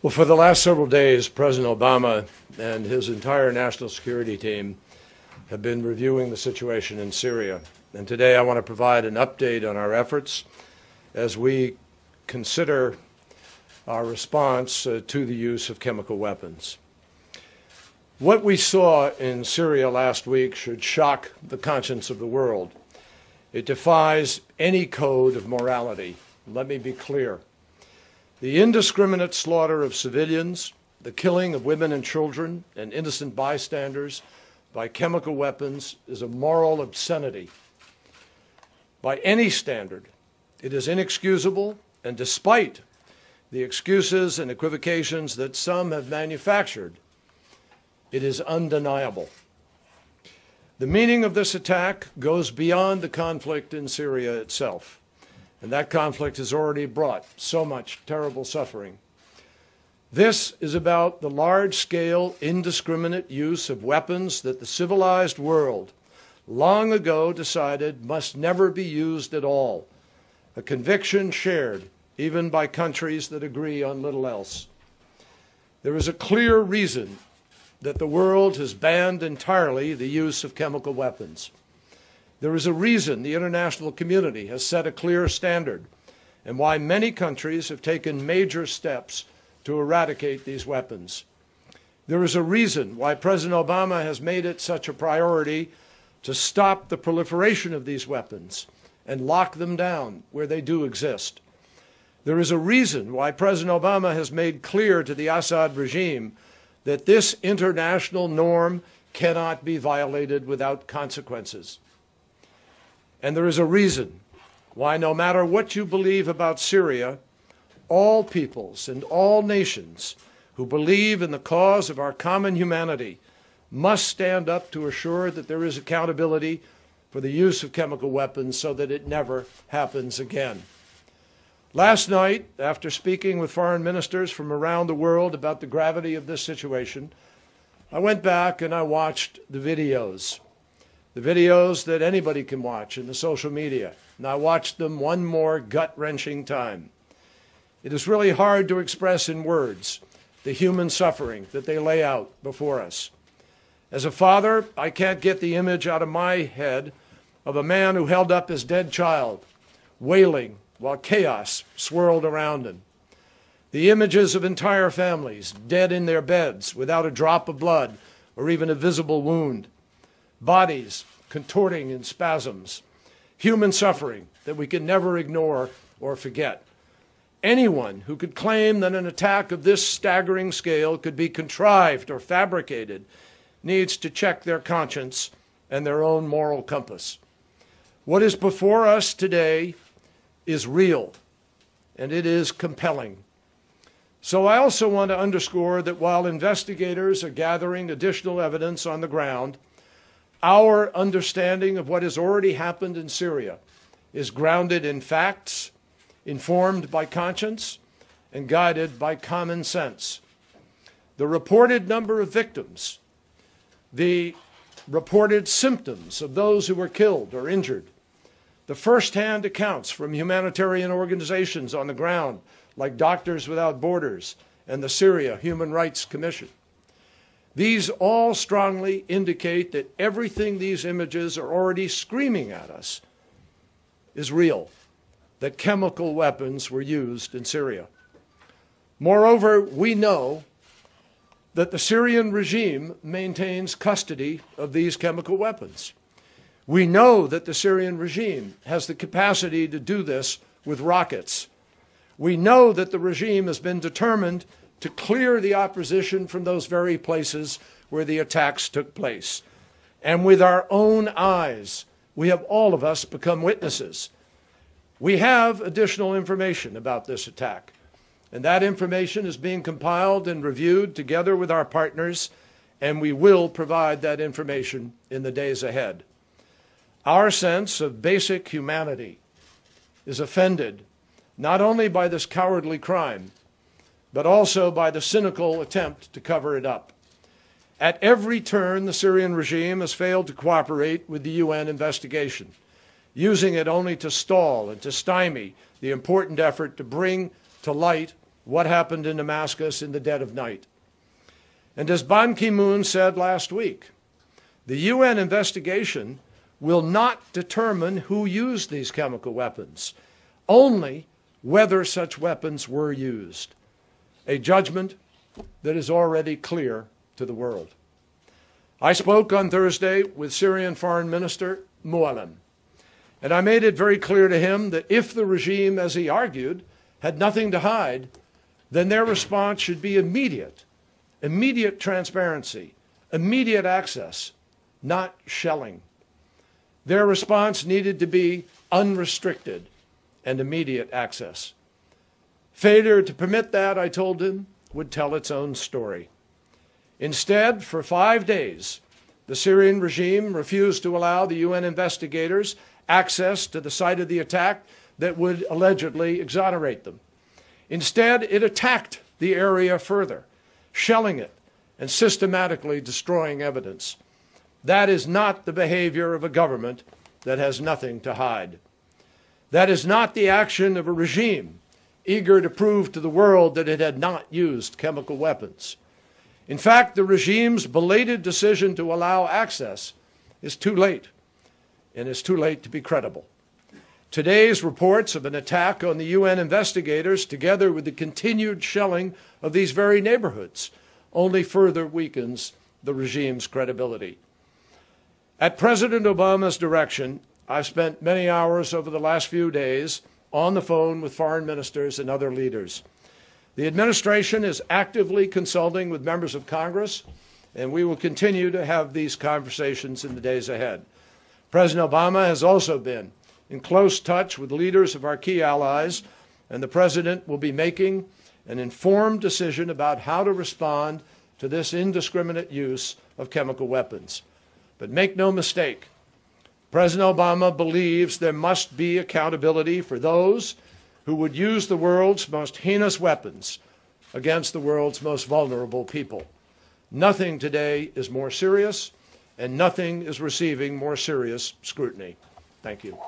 Well, for the last several days, President Obama and his entire national security team have been reviewing the situation in Syria. And today I want to provide an update on our efforts as we consider our response uh, to the use of chemical weapons. What we saw in Syria last week should shock the conscience of the world. It defies any code of morality. Let me be clear. The indiscriminate slaughter of civilians, the killing of women and children and innocent bystanders by chemical weapons is a moral obscenity. By any standard, it is inexcusable, and despite the excuses and equivocations that some have manufactured, it is undeniable. The meaning of this attack goes beyond the conflict in Syria itself. And that conflict has already brought so much terrible suffering. This is about the large scale, indiscriminate use of weapons that the civilized world long ago decided must never be used at all, a conviction shared even by countries that agree on little else. There is a clear reason that the world has banned entirely the use of chemical weapons. There is a reason the international community has set a clear standard and why many countries have taken major steps to eradicate these weapons. There is a reason why President Obama has made it such a priority to stop the proliferation of these weapons and lock them down where they do exist. There is a reason why President Obama has made clear to the Assad regime that this international norm cannot be violated without consequences. And there is a reason why, no matter what you believe about Syria, all peoples and all nations who believe in the cause of our common humanity must stand up to assure that there is accountability for the use of chemical weapons so that it never happens again. Last night, after speaking with foreign ministers from around the world about the gravity of this situation, I went back and I watched the videos the videos that anybody can watch in the social media. And I watched them one more gut wrenching time. It is really hard to express in words the human suffering that they lay out before us. As a father, I can't get the image out of my head of a man who held up his dead child, wailing while chaos swirled around him. The images of entire families dead in their beds without a drop of blood or even a visible wound bodies contorting in spasms, human suffering that we can never ignore or forget. Anyone who could claim that an attack of this staggering scale could be contrived or fabricated needs to check their conscience and their own moral compass. What is before us today is real and it is compelling. So I also want to underscore that while investigators are gathering additional evidence on the ground, our understanding of what has already happened in Syria is grounded in facts, informed by conscience, and guided by common sense. The reported number of victims, the reported symptoms of those who were killed or injured, the first-hand accounts from humanitarian organizations on the ground like Doctors Without Borders and the Syria Human Rights Commission, these all strongly indicate that everything these images are already screaming at us is real, that chemical weapons were used in Syria. Moreover, we know that the Syrian regime maintains custody of these chemical weapons. We know that the Syrian regime has the capacity to do this with rockets. We know that the regime has been determined to clear the opposition from those very places where the attacks took place. And with our own eyes, we have all of us become witnesses. We have additional information about this attack, and that information is being compiled and reviewed together with our partners, and we will provide that information in the days ahead. Our sense of basic humanity is offended not only by this cowardly crime, but also by the cynical attempt to cover it up. At every turn, the Syrian regime has failed to cooperate with the UN investigation, using it only to stall and to stymie the important effort to bring to light what happened in Damascus in the dead of night. And as Ban Ki moon said last week, the UN investigation will not determine who used these chemical weapons, only whether such weapons were used. A judgment that is already clear to the world. I spoke on Thursday with Syrian Foreign Minister Mouallem, and I made it very clear to him that if the regime, as he argued, had nothing to hide, then their response should be immediate, immediate transparency, immediate access, not shelling. Their response needed to be unrestricted and immediate access. Failure to permit that, I told him, would tell its own story. Instead, for five days, the Syrian regime refused to allow the UN investigators access to the site of the attack that would allegedly exonerate them. Instead, it attacked the area further, shelling it and systematically destroying evidence. That is not the behavior of a government that has nothing to hide. That is not the action of a regime eager to prove to the world that it had not used chemical weapons. In fact, the regime's belated decision to allow access is too late, and it's too late to be credible. Today's reports of an attack on the UN investigators, together with the continued shelling of these very neighborhoods, only further weakens the regime's credibility. At President Obama's direction, I've spent many hours over the last few days on the phone with foreign ministers and other leaders. The administration is actively consulting with members of Congress, and we will continue to have these conversations in the days ahead. President Obama has also been in close touch with leaders of our key allies, and the President will be making an informed decision about how to respond to this indiscriminate use of chemical weapons. But make no mistake, President Obama believes there must be accountability for those who would use the world's most heinous weapons against the world's most vulnerable people. Nothing today is more serious, and nothing is receiving more serious scrutiny. Thank you.